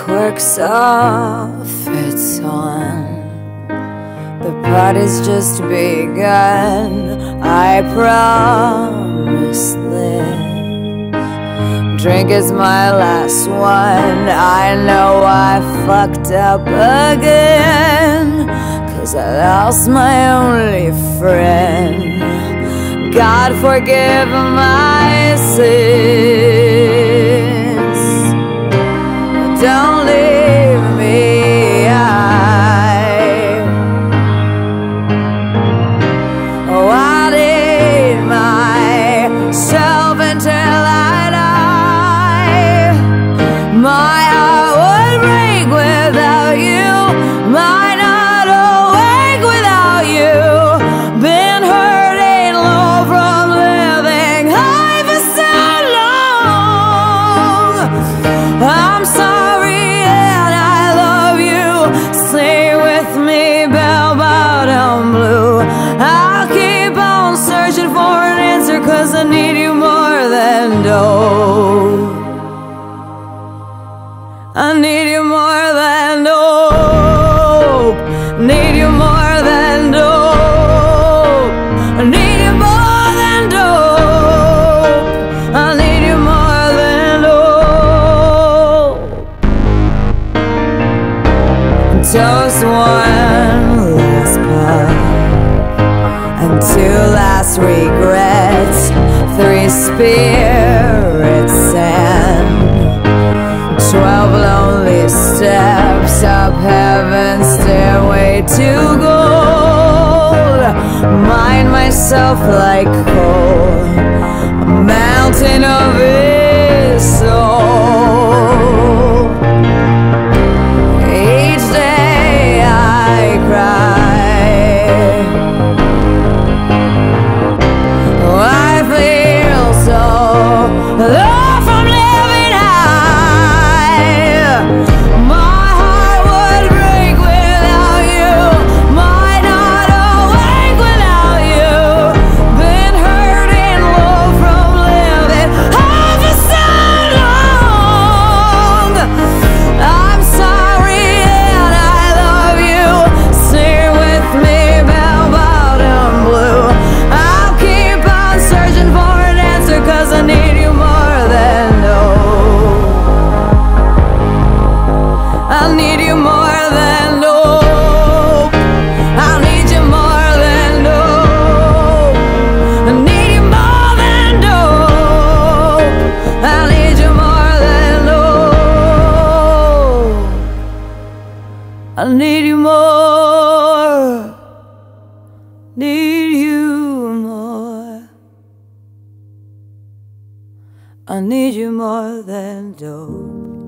quirks off, it's on. The party's just begun. I promise this. Drink is my last one. I know I fucked up again. Cause I lost my only friend. God forgive my I need you more than dope. Need you more than dope. I need you more than dope. I need you more than dope. Toast one last puff and two last regrets. Three spirits and steps up heaven's stairway to gold. Mind myself like coal, I need you more. Need you more. I need you more than dope.